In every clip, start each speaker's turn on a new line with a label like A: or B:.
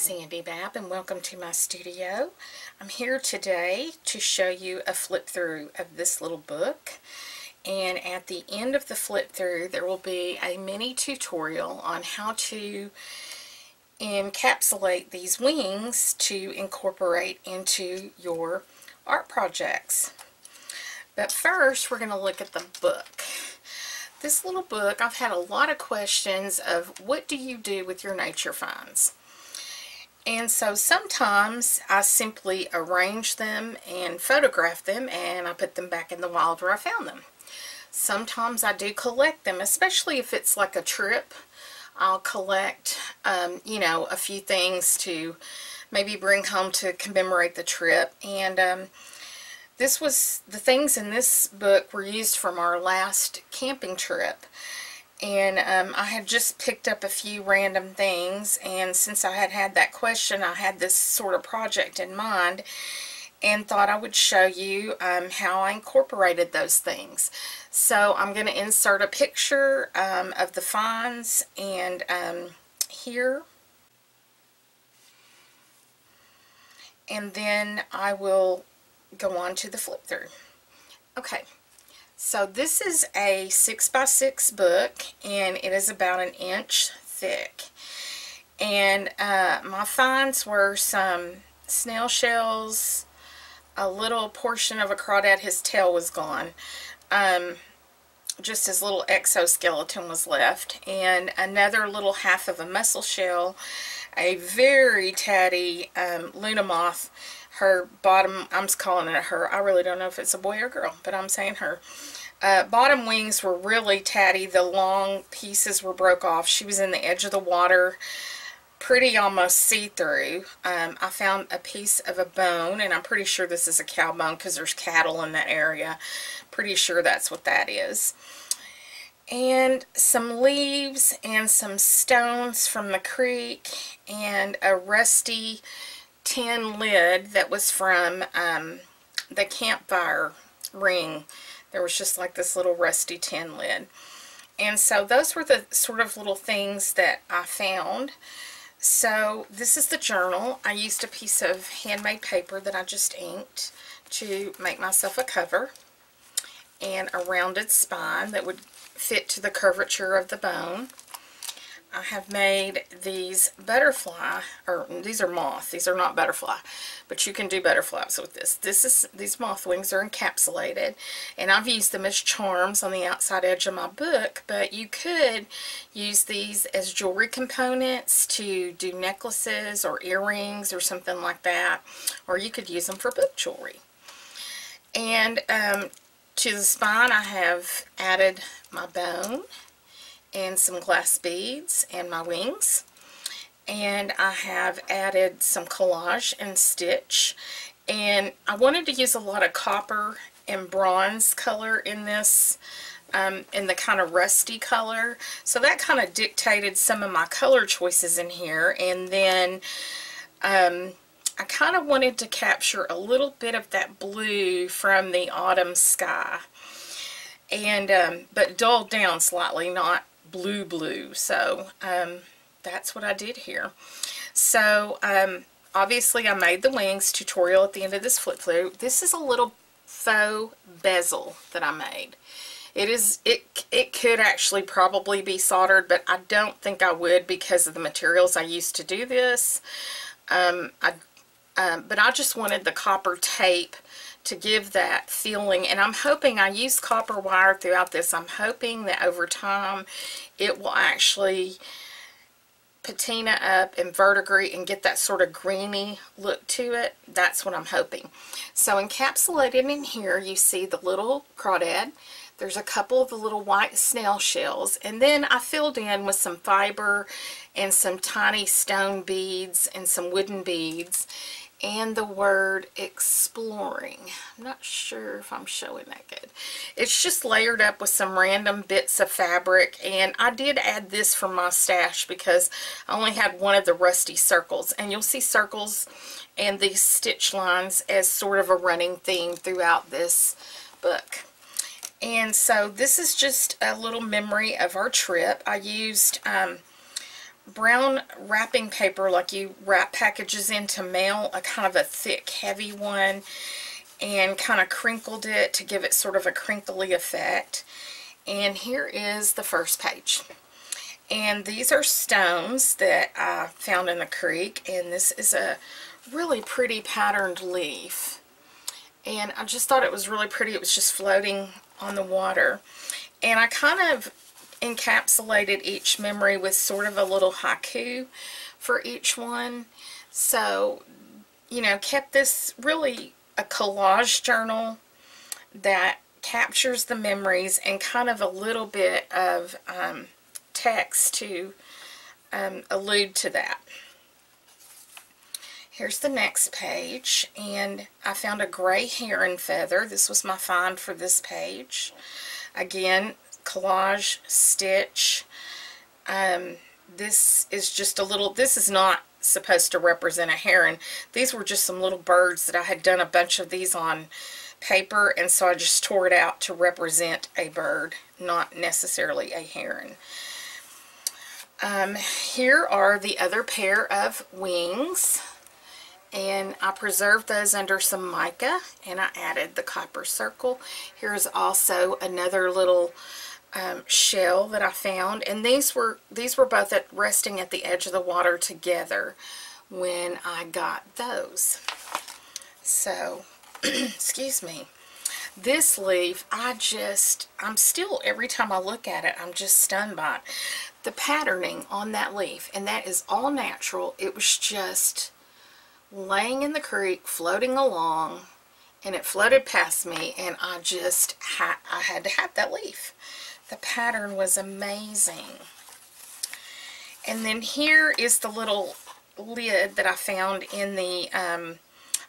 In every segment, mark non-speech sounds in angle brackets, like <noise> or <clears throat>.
A: Sandy Babb and welcome to my studio. I'm here today to show you a flip through of this little book and at the end of the flip through there will be a mini tutorial on how to encapsulate these wings to incorporate into your art projects. But first we're going to look at the book. This little book, I've had a lot of questions of what do you do with your nature finds? And so sometimes I simply arrange them and photograph them and I put them back in the wild where I found them. Sometimes I do collect them, especially if it's like a trip. I'll collect, um, you know, a few things to maybe bring home to commemorate the trip. And um, this was, the things in this book were used from our last camping trip and um, I had just picked up a few random things and since I had had that question I had this sort of project in mind and thought I would show you um, how I incorporated those things. So I'm going to insert a picture um, of the finds and um, here and then I will go on to the flip through. Okay. So this is a 6 by 6 book and it is about an inch thick. And uh, my finds were some snail shells, a little portion of a crawdad, his tail was gone. Um, just his little exoskeleton was left. And another little half of a mussel shell, a very tatty um, Luna moth her bottom, I'm calling it her, I really don't know if it's a boy or girl, but I'm saying her. Uh, bottom wings were really tatty. The long pieces were broke off. She was in the edge of the water, pretty almost see-through. Um, I found a piece of a bone, and I'm pretty sure this is a cow bone because there's cattle in that area. Pretty sure that's what that is. And some leaves and some stones from the creek and a rusty tin lid that was from um, the campfire ring. There was just like this little rusty tin lid. And so those were the sort of little things that I found. So this is the journal. I used a piece of handmade paper that I just inked to make myself a cover and a rounded spine that would fit to the curvature of the bone. I have made these butterfly, or these are moth, these are not butterfly, but you can do butterflies with this. This is These moth wings are encapsulated, and I've used them as charms on the outside edge of my book, but you could use these as jewelry components to do necklaces or earrings or something like that, or you could use them for book jewelry. And um, to the spine I have added my bone, and some glass beads and my wings. And I have added some collage and stitch. And I wanted to use a lot of copper and bronze color in this, um, in the kind of rusty color. So that kind of dictated some of my color choices in here. And then um, I kind of wanted to capture a little bit of that blue from the autumn sky. And, um, but dulled down slightly, not blue blue. So um, that's what I did here. So um, obviously I made the wings tutorial at the end of this flip through. This is a little faux bezel that I made. It is it it could actually probably be soldered, but I don't think I would because of the materials I used to do this. Um, I, um, but I just wanted the copper tape to give that feeling. And I'm hoping, I use copper wire throughout this, I'm hoping that over time it will actually patina up and verdigris and get that sort of greeny look to it. That's what I'm hoping. So encapsulated in here you see the little crawdad. There's a couple of the little white snail shells and then I filled in with some fiber and some tiny stone beads and some wooden beads and the word exploring. I'm not sure if I'm showing that good. It's just layered up with some random bits of fabric and I did add this from my stash because I only had one of the rusty circles and you'll see circles and these stitch lines as sort of a running theme throughout this book. And so this is just a little memory of our trip. I used um, brown wrapping paper like you wrap packages into mail, a kind of a thick, heavy one, and kind of crinkled it to give it sort of a crinkly effect. And here is the first page. And these are stones that I found in the creek, and this is a really pretty patterned leaf. And I just thought it was really pretty. It was just floating on the water. And I kind of encapsulated each memory with sort of a little haiku for each one. So, you know, kept this really a collage journal that captures the memories and kind of a little bit of um, text to um, allude to that. Here's the next page, and I found a gray heron feather. This was my find for this page. Again, collage stitch. Um, this is just a little, this is not supposed to represent a heron. These were just some little birds that I had done a bunch of these on paper and so I just tore it out to represent a bird, not necessarily a heron. Um, here are the other pair of wings and I preserved those under some mica and I added the copper circle. Here's also another little um, shell that I found and these were these were both at resting at the edge of the water together when I got those. So <clears throat> excuse me. This leaf I just I'm still every time I look at it I'm just stunned by it. The patterning on that leaf and that is all natural. It was just laying in the creek floating along and it floated past me and I just I had to have that leaf the pattern was amazing. And then here is the little lid that I found in the um,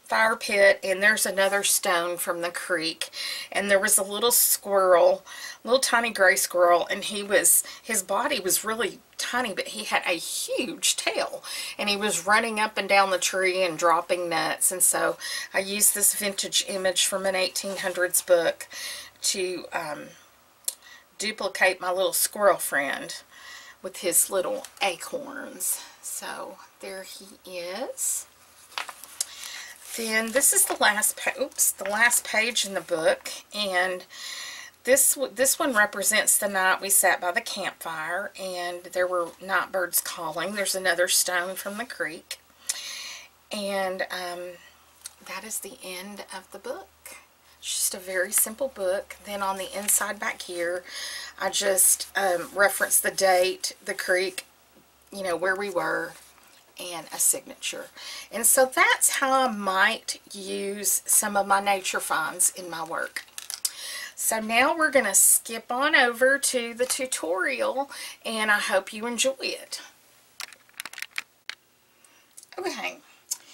A: fire pit and there's another stone from the creek. And there was a little squirrel little tiny gray squirrel and he was his body was really tiny but he had a huge tail. And he was running up and down the tree and dropping nuts. And so I used this vintage image from an 1800s book to um, duplicate my little squirrel friend with his little acorns. So there he is. Then this is the last oops, the last page in the book and this this one represents the night we sat by the campfire and there were night birds calling. There's another stone from the creek. And um, that is the end of the book. Just a very simple book. Then on the inside back here, I just um, referenced the date, the creek, you know, where we were, and a signature. And so that's how I might use some of my nature finds in my work. So now we're going to skip on over to the tutorial, and I hope you enjoy it. Okay,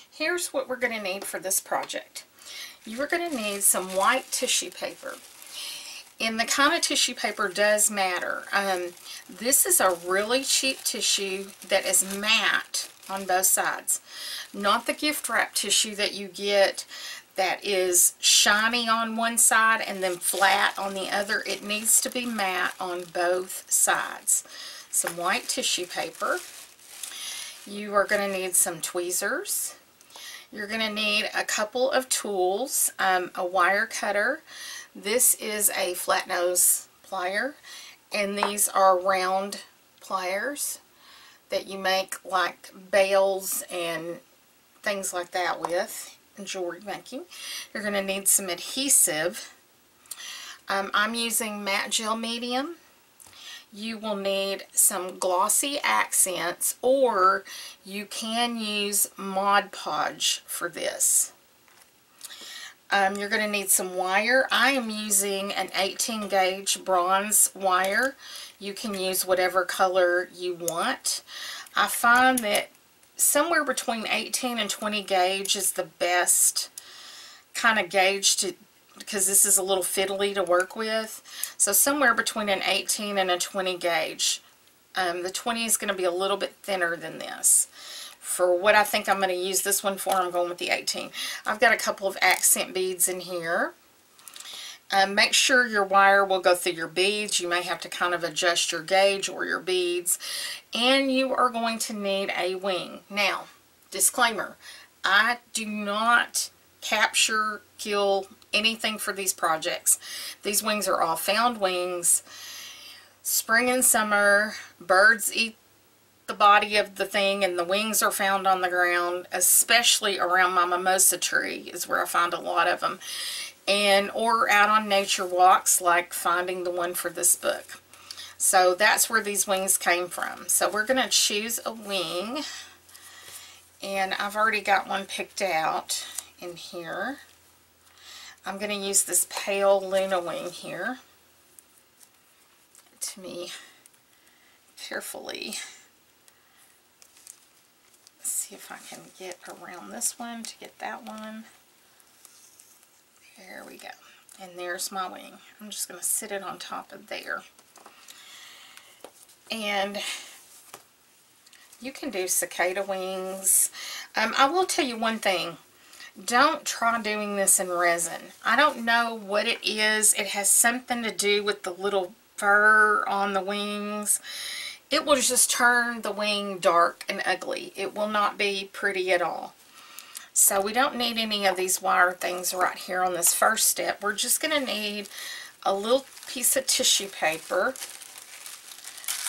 A: here's what we're going to need for this project you are going to need some white tissue paper. And the kind of tissue paper does matter. Um, this is a really cheap tissue that is matte on both sides. Not the gift wrap tissue that you get that is shiny on one side and then flat on the other. It needs to be matte on both sides. Some white tissue paper. You are going to need some tweezers. You're going to need a couple of tools, um, a wire cutter. This is a flat nose plier, and these are round pliers that you make like bails and things like that with jewelry making. You're going to need some adhesive. Um, I'm using matte gel medium you will need some glossy accents or you can use Mod Podge for this. Um, you're going to need some wire. I am using an 18 gauge bronze wire. You can use whatever color you want. I find that somewhere between 18 and 20 gauge is the best kind of gauge to, because this is a little fiddly to work with. So somewhere between an 18 and a 20 gauge. Um, the 20 is going to be a little bit thinner than this. For what I think I'm going to use this one for, I'm going with the 18. I've got a couple of accent beads in here. Um, make sure your wire will go through your beads. You may have to kind of adjust your gauge or your beads. And you are going to need a wing. Now, disclaimer, I do not capture, kill anything for these projects. These wings are all found wings. Spring and summer, birds eat the body of the thing and the wings are found on the ground, especially around my mimosa tree is where I find a lot of them. And or out on nature walks like finding the one for this book. So that's where these wings came from. So we're going to choose a wing. And I've already got one picked out in here. I'm going to use this pale Luna wing here to me carefully see if I can get around this one to get that one. There we go. And there's my wing. I'm just going to sit it on top of there. And you can do cicada wings. Um, I will tell you one thing. Don't try doing this in resin. I don't know what it is. It has something to do with the little fur on the wings it will just turn the wing dark and ugly. It will not be pretty at all. So we don't need any of these wire things right here on this first step. We're just going to need a little piece of tissue paper.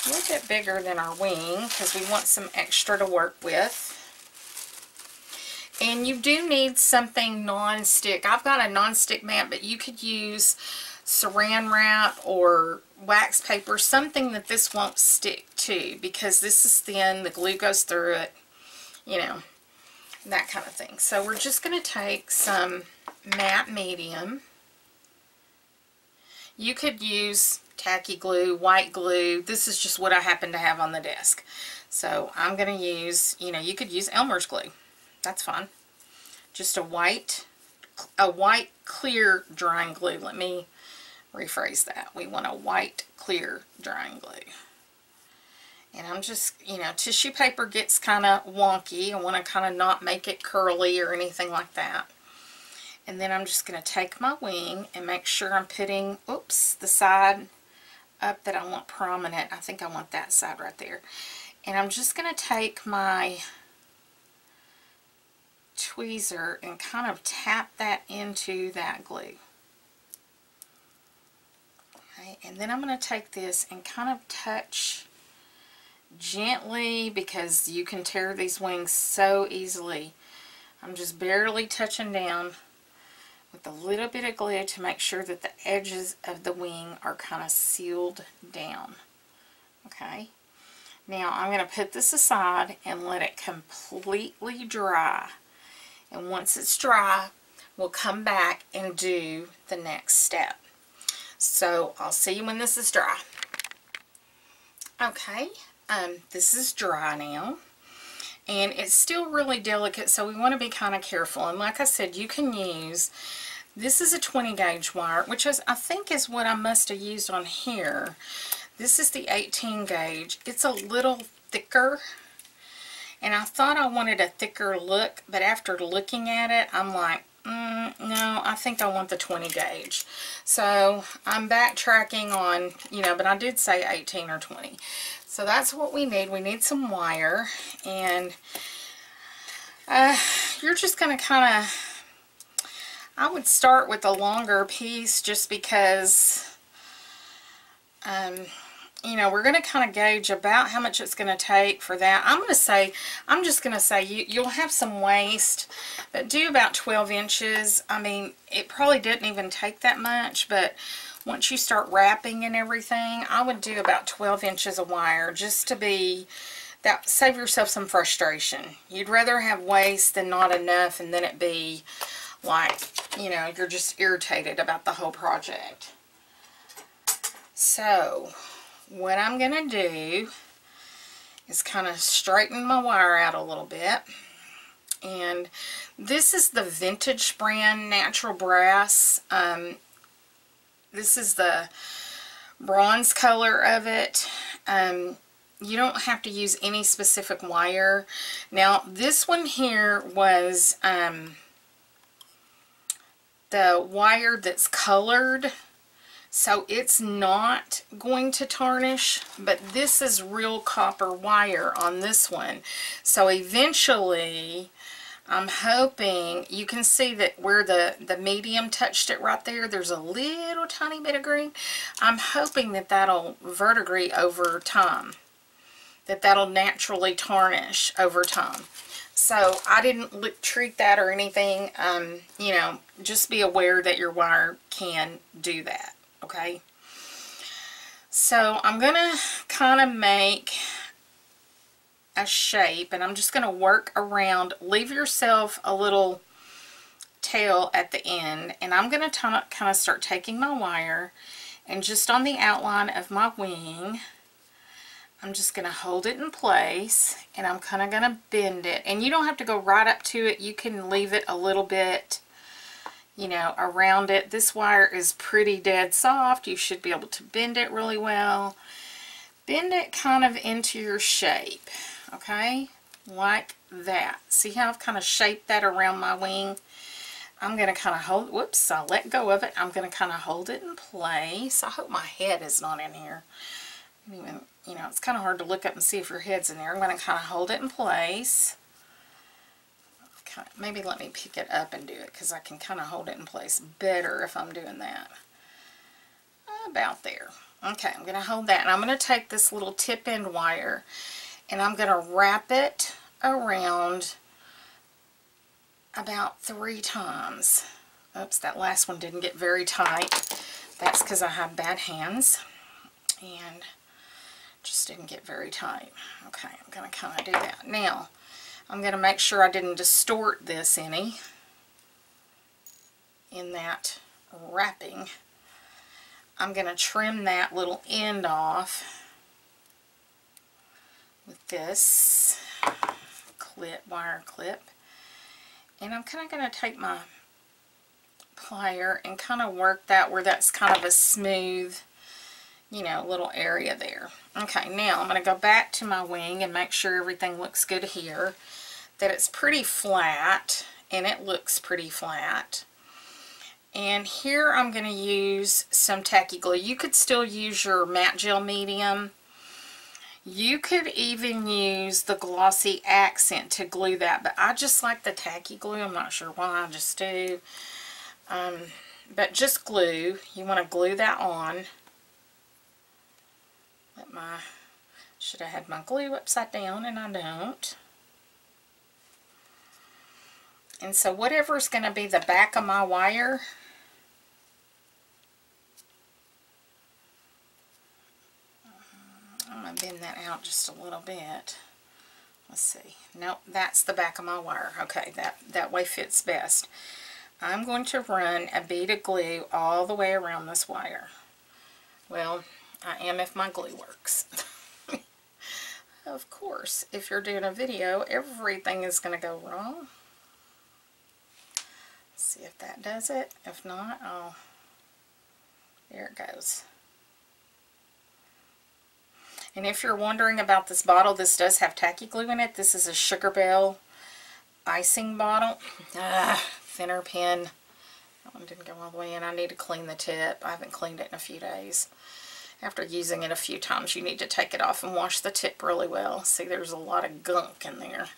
A: A little bit bigger than our wing because we want some extra to work with. And you do need something non-stick. I've got a non-stick mat, but you could use saran wrap or wax paper, something that this won't stick to because this is thin, the glue goes through it, you know, that kind of thing. So we're just going to take some matte medium. You could use tacky glue, white glue. This is just what I happen to have on the desk. So I'm going to use, you know, you could use Elmer's glue. That's fine. Just a white, a white clear drying glue. Let me rephrase that. We want a white clear drying glue. And I'm just, you know, tissue paper gets kind of wonky. I want to kind of not make it curly or anything like that. And then I'm just going to take my wing and make sure I'm putting, oops, the side up that I want prominent. I think I want that side right there. And I'm just going to take my tweezer and kind of tap that into that glue. Okay, and then I'm going to take this and kind of touch gently because you can tear these wings so easily. I'm just barely touching down with a little bit of glue to make sure that the edges of the wing are kind of sealed down. Okay. Now I'm going to put this aside and let it completely dry. And once it's dry, we'll come back and do the next step. So I'll see you when this is dry. Okay, um, this is dry now. And it's still really delicate, so we want to be kind of careful. And like I said, you can use, this is a 20 gauge wire, which is, I think is what I must have used on here. This is the 18 gauge. It's a little thicker. And I thought I wanted a thicker look, but after looking at it, I'm like, Mm, no, I think I want the 20 gauge. So I'm backtracking on, you know, but I did say 18 or 20. So that's what we need. We need some wire. And uh, you're just going to kind of, I would start with a longer piece just because, um, you know, we're going to kind of gauge about how much it's going to take for that. I'm going to say, I'm just going to say you, you'll have some waste, but do about 12 inches. I mean, it probably didn't even take that much, but once you start wrapping and everything, I would do about 12 inches of wire just to be, that save yourself some frustration. You'd rather have waste than not enough and then it be like, you know, you're just irritated about the whole project. So, what I'm going to do is kind of straighten my wire out a little bit. And this is the Vintaj brand natural brass. Um, this is the bronze color of it. Um, you don't have to use any specific wire. Now, this one here was um, the wire that's colored so it's not going to tarnish but this is real copper wire on this one. So eventually I'm hoping you can see that where the the medium touched it right there there's a little tiny bit of green. I'm hoping that that'll verdigris over time that that'll naturally tarnish over time. So I didn't treat that or anything. Um, you know just be aware that your wire can do that okay? So I'm to kind of make a shape and I'm just to work around, leave yourself a little tail at the end and I'm to kind of start taking my wire and just on the outline of my wing I'm just going to hold it in place and I'm kind of going to bend it and you don't have to go right up to it you can leave it a little bit you know, around it. This wire is pretty dead soft. You should be able to bend it really well. Bend it kind of into your shape, okay? Like that. See how I've kind of shaped that around my wing? I'm going to kind of hold, whoops, I let go of it. I'm going to kind of hold it in place. I hope my head is not in here. Even, you know, it's kind of hard to look up and see if your head's in there. I'm going to kind of hold it in place maybe let me pick it up and do it because I can kind of hold it in place better if I'm doing that. About there. Okay, I'm going to hold that and I'm going to take this little tip end wire and I'm going to wrap it around about three times. Oops, that last one didn't get very tight. That's because I have bad hands and just didn't get very tight. Okay, I'm going to kind of do that. Now, I'm going to make sure I didn't distort this any in that wrapping. I'm going to trim that little end off with this clip, wire clip. And I'm kind of going to take my plier and kind of work that where that's kind of a smooth, you know, little area there. Okay, now I'm going to go back to my wing and make sure everything looks good here that it's pretty flat and it looks pretty flat. And here I'm going to use some tacky glue. You could still use your matte gel medium. You could even use the glossy accent to glue that, but I just like the tacky glue. I'm not sure why, I just do. Um, but just glue. You want to glue that on. Let my, should I have had my glue upside down and I don't. And so whatever is going to be the back of my wire, uh, I'm going to bend that out just a little bit. Let's see. Nope, that's the back of my wire. Okay, that, that way fits best. I'm going to run a bead of glue all the way around this wire. Well, I am if my glue works. <laughs> of course, if you're doing a video, everything is going to go wrong see if that does it. If not, I'll, there it goes. And if you're wondering about this bottle, this does have tacky glue in it. This is a Sugar Belle icing bottle. Ah, thinner pin. That one didn't go all the way in. I need to clean the tip. I haven't cleaned it in a few days. After using it a few times, you need to take it off and wash the tip really well. See, there's a lot of gunk in there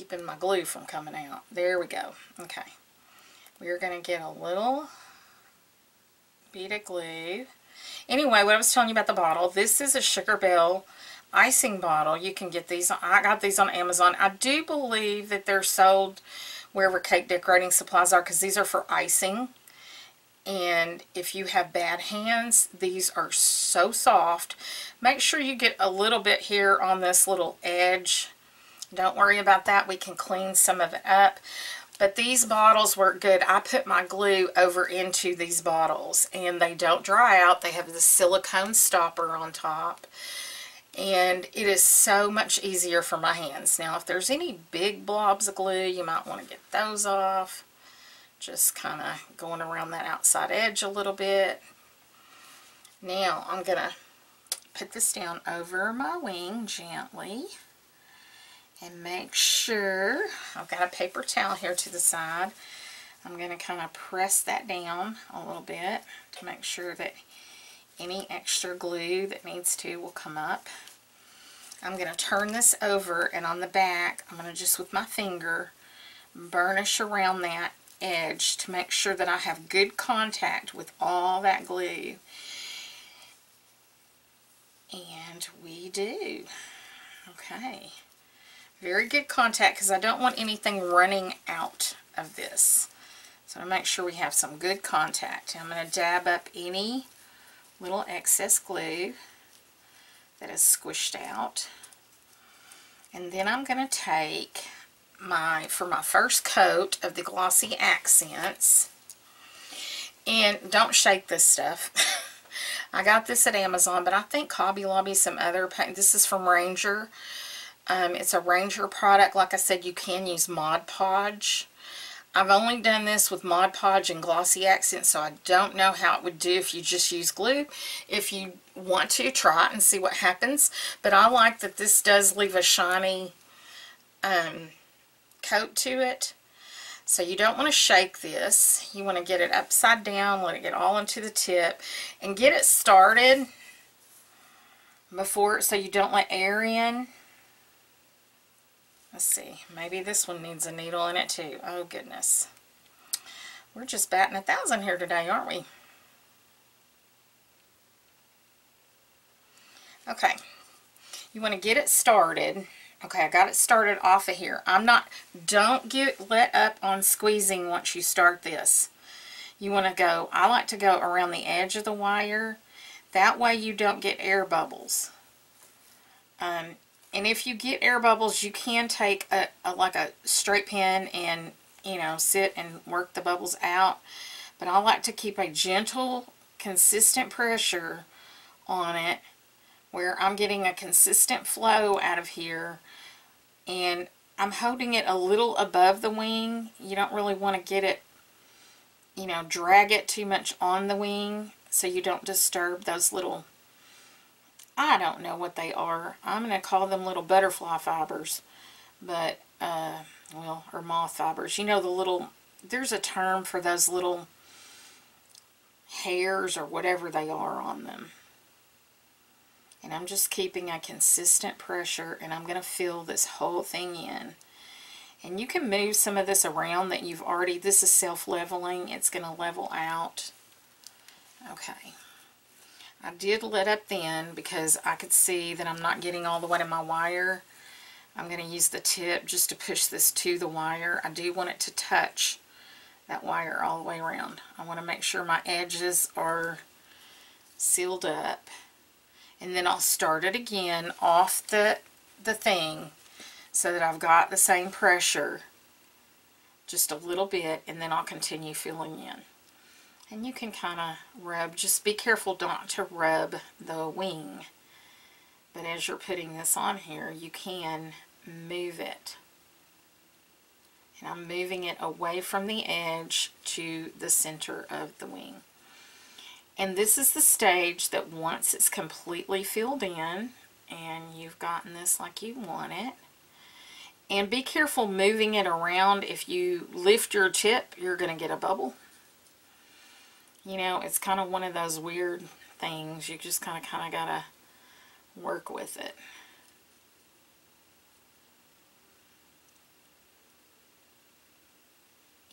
A: keeping my glue from coming out. There we go. Okay. We're going to get a little bead of glue. Anyway, what I was telling you about the bottle, this is a Sugar Belle icing bottle. You can get these, I got these on Amazon. I do believe that they're sold wherever cake decorating supplies are because these are for icing. And if you have bad hands, these are so soft. Make sure you get a little bit here on this little edge don't worry about that. We can clean some of it up. But these bottles work good. I put my glue over into these bottles and they don't dry out. They have the silicone stopper on top. And it is so much easier for my hands. Now, if there's any big blobs of glue, you might want to get those off. Just kind of going around that outside edge a little bit. Now, I'm going to put this down over my wing gently and make sure, I've got a paper towel here to the side, I'm going to kind of press that down a little bit to make sure that any extra glue that needs to will come up. I'm going to turn this over and on the back I'm going to just with my finger burnish around that edge to make sure that I have good contact with all that glue. And we do. Okay. Very good contact because I don't want anything running out of this. So to make sure we have some good contact. I'm going to dab up any little excess glue that is squished out. And then I'm going to take my, for my first coat of the Glossy Accents, and don't shake this stuff. <laughs> I got this at Amazon, but I think Hobby Lobby, some other. This is from Ranger. Um, it's a Ranger product. Like I said, you can use Mod Podge. I've only done this with Mod Podge and Glossy Accent, so I don't know how it would do if you just use glue. If you want to, try it and see what happens. But I like that this does leave a shiny um, coat to it. So you don't want to shake this. You want to get it upside down, let it get all into the tip, and get it started before, so you don't let air in. Let's see, maybe this one needs a needle in it too. Oh goodness. We're just batting a thousand here today, aren't we? Okay, you want to get it started Okay, I got it started off of here. I'm not, don't get let up on squeezing once you start this. You want to go, I like to go around the edge of the wire. That way you don't get air bubbles. Um, and if you get air bubbles, you can take a, a like a straight pin and, you know, sit and work the bubbles out. But I like to keep a gentle, consistent pressure on it where I'm getting a consistent flow out of here and I'm holding it a little above the wing. You don't really want to get it, you know, drag it too much on the wing so you don't disturb those little, I don't know what they are. I'm going to call them little butterfly fibers, but, uh, well, or moth fibers. You know, the little, there's a term for those little hairs or whatever they are on them. And I'm just keeping a consistent pressure and I'm going to fill this whole thing in. And you can move some of this around that you've already, this is self-leveling. It's going to level out. Okay. I did let up then because I could see that I'm not getting all the way to my wire. I'm going to use the tip just to push this to the wire. I do want it to touch that wire all the way around. I want to make sure my edges are sealed up and then I'll start it again off the, the thing so that I've got the same pressure just a little bit and then I'll continue filling in. And you can kind of rub, just be careful not to rub the wing. But as you're putting this on here, you can move it. And I'm moving it away from the edge to the center of the wing. And this is the stage that once it's completely filled in and you've gotten this like you want it, and be careful moving it around. If you lift your tip, you're going to get a bubble. You know, it's kind of one of those weird things. You just kind of kind of got to work with it.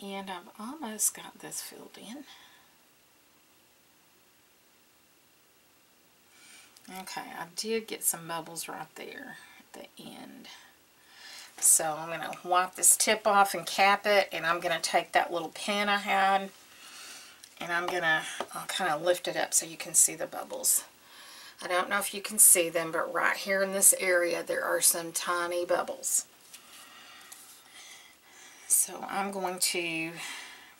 A: And I've almost got this filled in. Okay, I did get some bubbles right there at the end. So I'm going to wipe this tip off and cap it, and I'm going to take that little pin I had, and I'm going to kind of lift it up so you can see the bubbles. I don't know if you can see them, but right here in this area there are some tiny bubbles. So I'm going to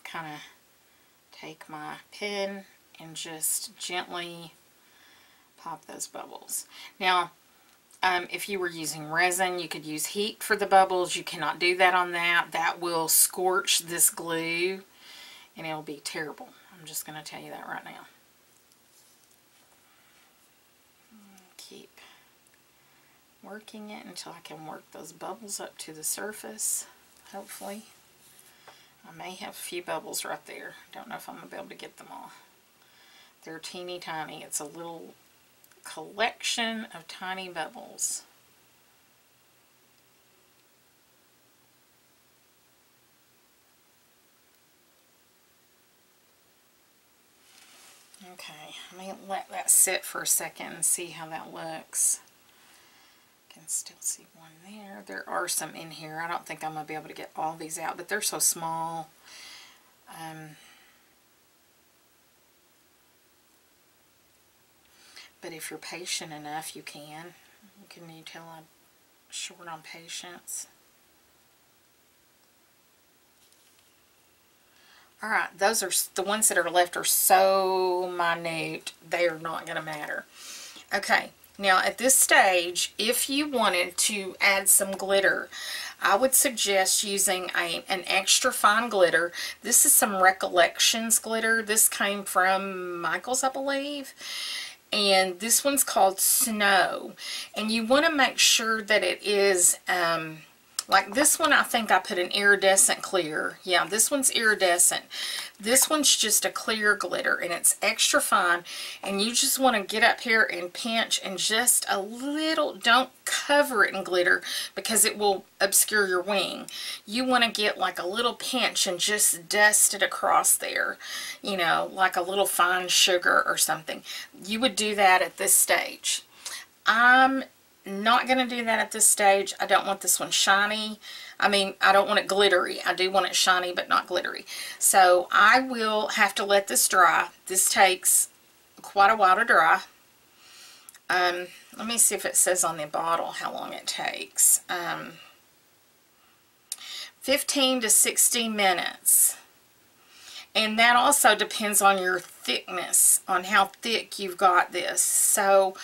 A: kind of take my pin and just gently pop those bubbles. Now, um, if you were using resin, you could use heat for the bubbles. You cannot do that on that. That will scorch this glue and it'll be terrible. I'm just going to tell you that right now. Keep working it until I can work those bubbles up to the surface, hopefully. I may have a few bubbles right there. Don't know if I'm going to be able to get them all. They're teeny tiny. It's a little collection of tiny bubbles. Okay, let me let that sit for a second and see how that looks. Can still see one there. There are some in here. I don't think I'm going to be able to get all these out, but they're so small. Um, but if you're patient enough, you can. Can you tell I'm short on patience? Alright, those are the ones that are left are so minute, they are not going to matter. Okay, now at this stage, if you wanted to add some glitter, I would suggest using a, an extra fine glitter. This is some Recollections glitter. This came from Michael's, I believe. And this one's called Snow. And you want to make sure that it is... Um, like this one, I think I put an iridescent clear. Yeah, this one's iridescent. This one's just a clear glitter, and it's extra fine. And you just want to get up here and pinch and just a little, don't cover it in glitter because it will obscure your wing. You want to get like a little pinch and just dust it across there, you know, like a little fine sugar or something. You would do that at this stage. I'm not going to do that at this stage. I don't want this one shiny. I mean, I don't want it glittery. I do want it shiny, but not glittery. So I will have to let this dry. This takes quite a while to dry. Um, let me see if it says on the bottle how long it takes. Um, 15 to 60 minutes. And that also depends on your thickness, on how thick you've got this. So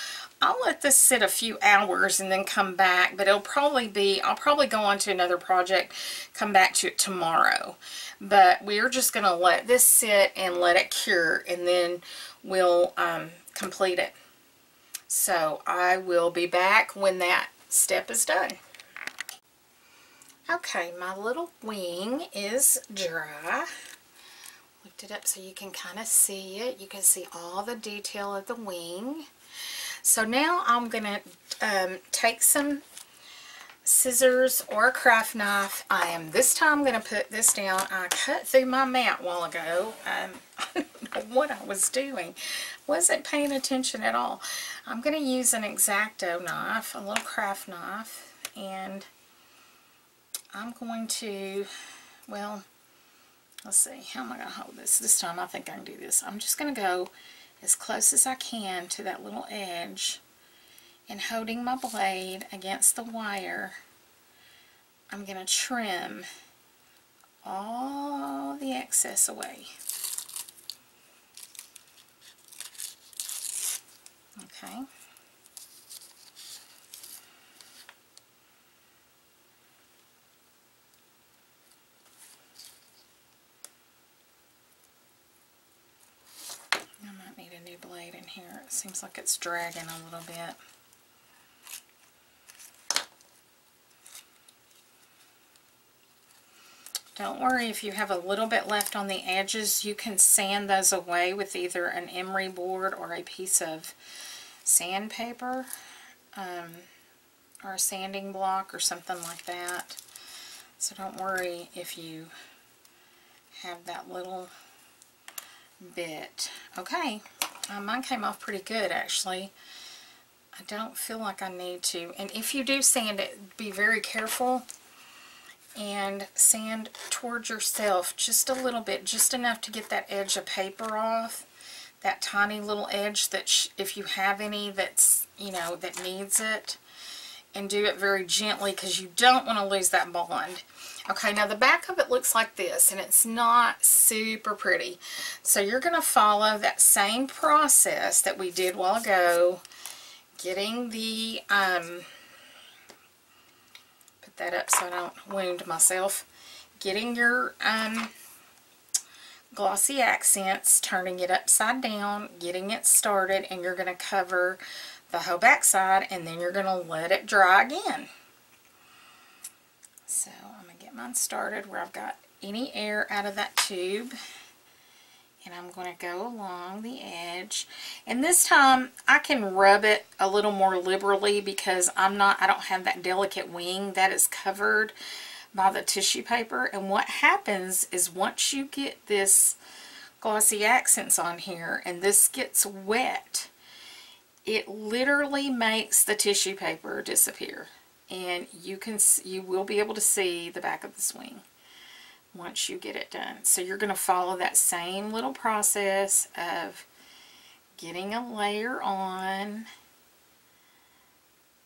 A: I'll let this sit a few hours and then come back, but it'll probably be, I'll probably go on to another project, come back to it tomorrow. But we're just going to let this sit and let it cure, and then we'll um, complete it. So I will be back when that step is done. Okay, my little wing is dry. Lift it up so you can kind of see it. You can see all the detail of the wing. So now I'm going to um, take some scissors or a craft knife. I am this time going to put this down. I cut through my mat a while ago. Um, <laughs> I don't know what I was doing. Wasn't paying attention at all. I'm going to use an X-Acto knife, a little craft knife, and I'm going to, well, let's see, how am I going to hold this? This time I think I can do this. I'm just going to go as close as I can to that little edge and holding my blade against the wire I'm going to trim all the excess away. Okay. blade in here. It seems like it's dragging a little bit. Don't worry if you have a little bit left on the edges. You can sand those away with either an emery board or a piece of sandpaper um, or a sanding block or something like that. So don't worry if you have that little bit. Okay, uh, mine came off pretty good actually. I don't feel like I need to. And if you do sand it, be very careful and sand towards yourself just a little bit, just enough to get that edge of paper off. That tiny little edge that if you have any that's, you know, that needs it. And do it very gently because you don't want to lose that bond. Okay, now the back of it looks like this, and it's not super pretty. So you're going to follow that same process that we did while ago, getting the, um, put that up so I don't wound myself, getting your um, glossy accents, turning it upside down, getting it started, and you're going to cover the whole back side, and then you're going to let it dry again. So I'm going to get mine started where I've got any air out of that tube. And I'm going to go along the edge. And this time I can rub it a little more liberally because I'm not, I don't have that delicate wing that is covered by the tissue paper. And what happens is once you get this glossy accents on here and this gets wet, it literally makes the tissue paper disappear. And you can you will be able to see the back of the swing once you get it done. So you're going to follow that same little process of getting a layer on,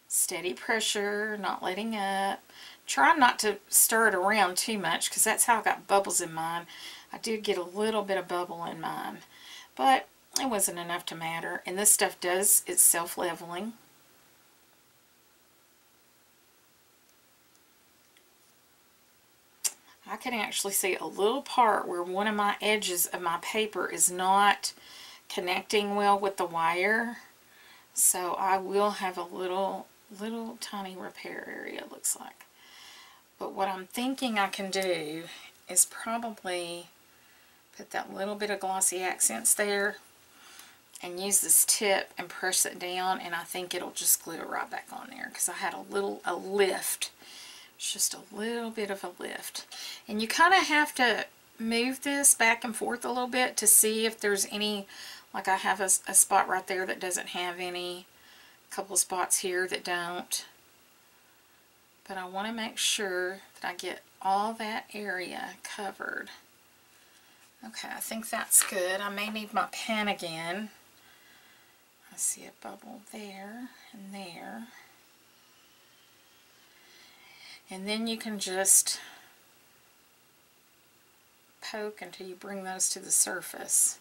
A: steady pressure, not letting up. Try not to stir it around too much because that's how I got bubbles in mine. I did get a little bit of bubble in mine, but it wasn't enough to matter. And this stuff does, it's self-leveling. I can actually see a little part where one of my edges of my paper is not connecting well with the wire. So I will have a little, little tiny repair area, looks like. But what I'm thinking I can do is probably put that little bit of glossy accents there and use this tip and press it down and I think it'll just glue it right back on there because I had a little a lift it's just a little bit of a lift. And you kind of have to move this back and forth a little bit to see if there's any, like I have a, a spot right there that doesn't have any, a couple spots here that don't. But I want to make sure that I get all that area covered. Okay, I think that's good. I may need my pen again. I see a bubble there and there. And then you can just poke until you bring those to the surface.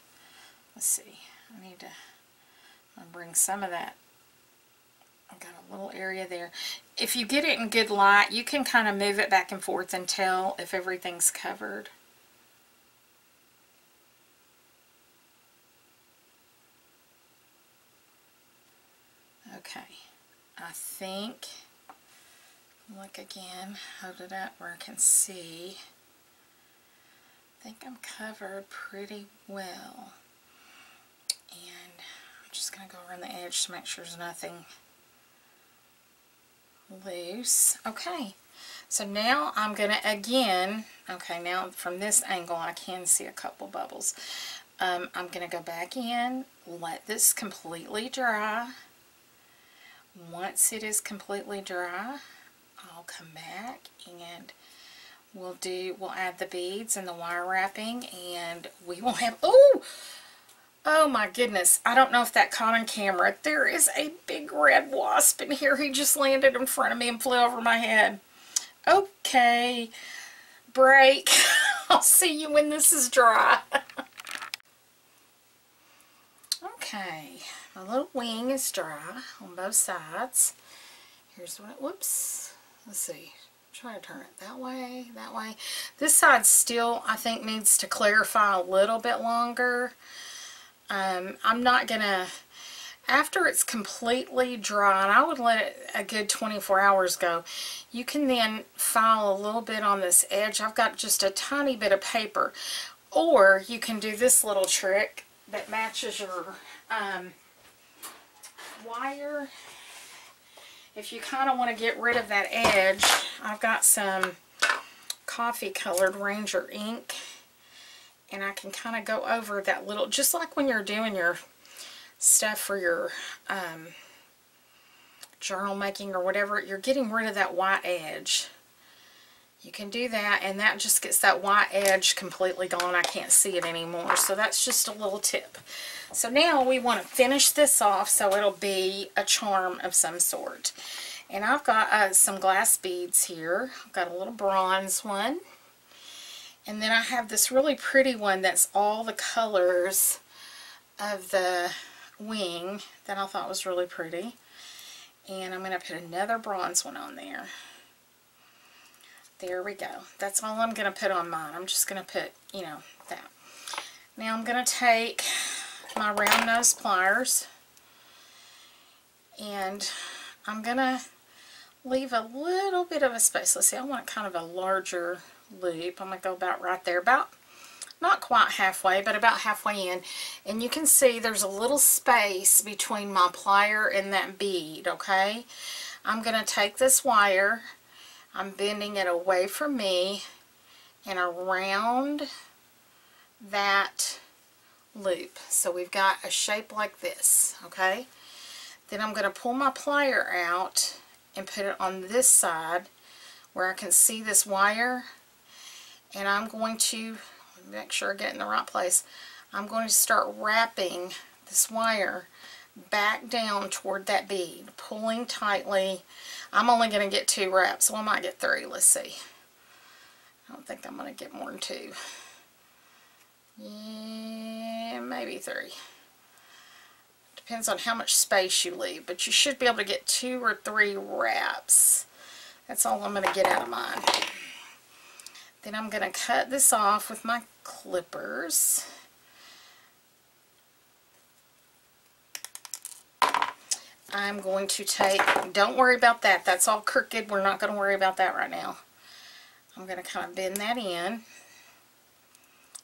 A: Let's see. I need to bring some of that. I've got a little area there. If you get it in good light, you can kind of move it back and forth and tell if everything's covered. Okay. I think look again, hold it up where I can see. I think I'm covered pretty well. And I'm just going to go around the edge to make sure there's nothing loose. Okay, so now I'm going to again, okay, now from this angle I can see a couple bubbles. Um, I'm going to go back in, let this completely dry. Once it is completely dry, I'll come back and we'll do, we'll add the beads and the wire wrapping and we will have, oh, oh my goodness. I don't know if that caught on camera. There is a big red wasp in here. He just landed in front of me and flew over my head. Okay, break. <laughs> I'll see you when this is dry. <laughs> okay, my little wing is dry on both sides. Here's what, whoops, let's see, try to turn it that way, that way. This side still, I think, needs to clarify a little bit longer. Um, I'm not going to, after it's completely dry, and I would let it a good 24 hours go, you can then file a little bit on this edge. I've got just a tiny bit of paper. Or you can do this little trick that matches your um, wire if you kind of want to get rid of that edge, I've got some coffee colored Ranger ink and I can kind of go over that little, just like when you're doing your stuff for your um, journal making or whatever, you're getting rid of that white edge. You can do that and that just gets that white edge completely gone. I can't see it anymore. So that's just a little tip. So now we want to finish this off so it'll be a charm of some sort. And I've got uh, some glass beads here. I've got a little bronze one. And then I have this really pretty one that's all the colors of the wing that I thought was really pretty. And I'm going to put another bronze one on there. There we go. That's all I'm going to put on mine. I'm just going to put, you know, that. Now I'm going to take my round nose pliers and I'm going to leave a little bit of a space. Let's see, I want kind of a larger loop. I'm going to go about right there, about not quite halfway, but about halfway in. And you can see there's a little space between my plier and that bead, okay? I'm going to take this wire, I'm bending it away from me and around that loop. So we've got a shape like this, okay? Then I'm going to pull my plier out and put it on this side where I can see this wire and I'm going to make sure I get in the right place I'm going to start wrapping this wire back down toward that bead pulling tightly I'm only going to get two wraps so I might get three let's see I don't think I'm going to get more than two yeah maybe three Depends on how much space you leave, but you should be able to get two or three wraps. That's all I'm going to get out of mine. Then I'm going to cut this off with my clippers. I'm going to take, don't worry about that, that's all crooked, we're not going to worry about that right now. I'm going to kind of bend that in,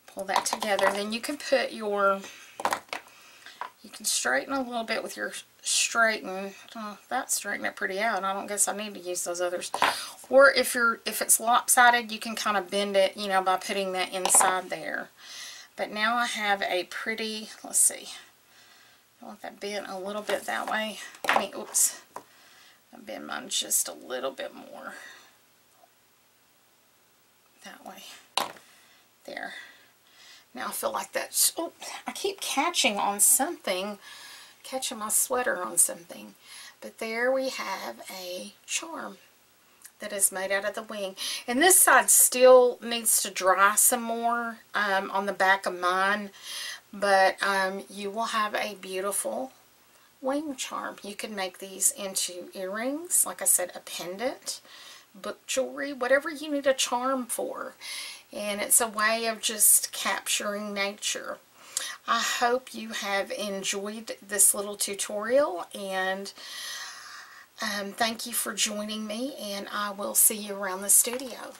A: pull that together, then you can put your you can straighten a little bit with your straighten. Oh, that straightened it pretty out. I don't guess I need to use those others. Or if you're if it's lopsided, you can kind of bend it, you know, by putting that inside there. But now I have a pretty, let's see. I want that bent a little bit that way. I mean, oops. I bend mine just a little bit more. That way. There. Now I feel like that's, oh, I keep catching on something, catching my sweater on something. But there we have a charm that is made out of the wing. And this side still needs to dry some more um, on the back of mine. But um, you will have a beautiful wing charm. You can make these into earrings, like I said, a pendant, book jewelry, whatever you need a charm for and it's a way of just capturing nature. I hope you have enjoyed this little tutorial and um, thank you for joining me and I will see you around the studio.